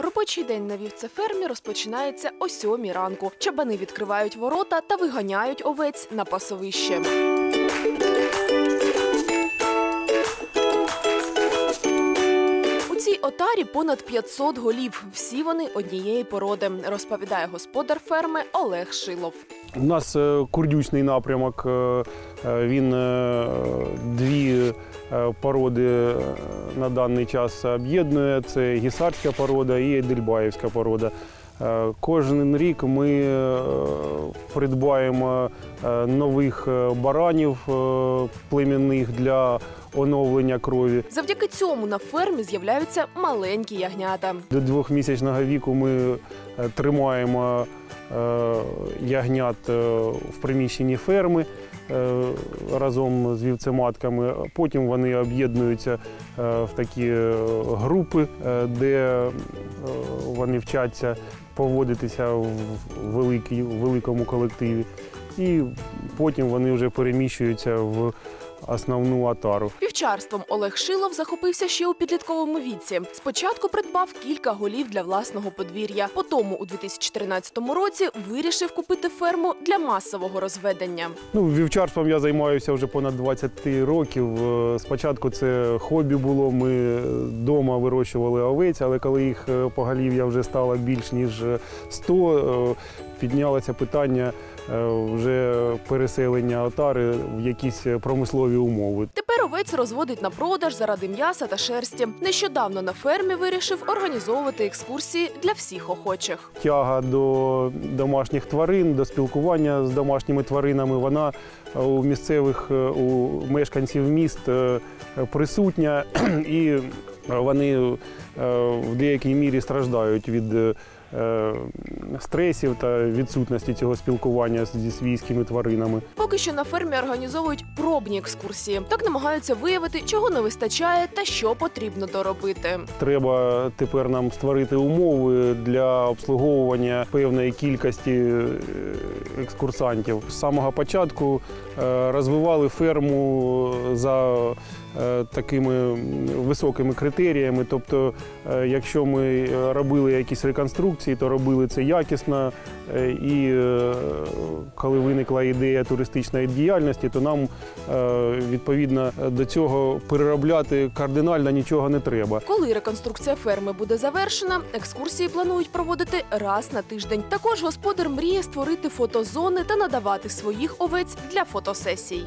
Робочий день на вівцефермі розпочинається о сьомій ранку. Чабани відкривають ворота та виганяють овець на пасовище. У цій отарі понад 500 голів. Всі вони однієї породи, розповідає господар ферми Олег Шилов. У нас е, курдючний напрямок. е, е, Він дві породи на даний час об'єднує. Це гісарська порода і дельбаївська порода. Кожен рік ми придбаємо нових баранів племінних для оновлення крові. Завдяки цьому на фермі з'являються маленькі ягнята. До двохмісячного віку ми тримаємо е, ягнят е, в приміщенні ферми е, разом з вівцематками. Потім вони об'єднуються е, в такі е, групи, е, де е, вони вчаться поводитися в великому колективі. І потім вони вже переміщуються в основну отару. Вівчарством Олег Шилов захопився ще у підлітковому віці. Спочатку придбав кілька голів для власного подвір'я. Потім у 2014 році вирішив купити ферму для масового розведення. Ну, вівчарством я займаюся вже понад 20 років. Е, Спочатку це хобі було. Ми вдома вирощували овець, але коли їх е, поголів'я вже стало більш ніж 100, е, піднялося питання е, вже переселення отари в якісь промислові умови. Тепер овець розводить на продаж заради м'яса та шерсті. Нещодавно на фермі вирішив організовувати екскурсії для всіх охочих. Тяга до домашніх тварин, до спілкування з домашніми тваринами, вона е, у місцевих е, у мешканців міст присутня, і вони в деякій мірі страждають від стресів та відсутності цього спілкування зі свійськими тваринами. Поки що на фермі організовують пробні екскурсії. Так намагаються виявити, чого не вистачає та що потрібно доробити. Треба тепер нам створити умови для обслуговування певної кількості е, екскурсантів. З самого початку е, розвивали ферму за е, такими високими критеріями. Тобто, е, якщо ми робили якісь реконструкції, то робили це якісно. Е, І е, коли виникла ідея туристичної діяльності, то нам е, відповідно до цього переробляти кардинально нічого не треба. Коли реконструкція ферми буде завершена, екскурсії планують проводити раз на тиждень. Також господар мріє створити фотозони та надавати своїх овець для фотосесій.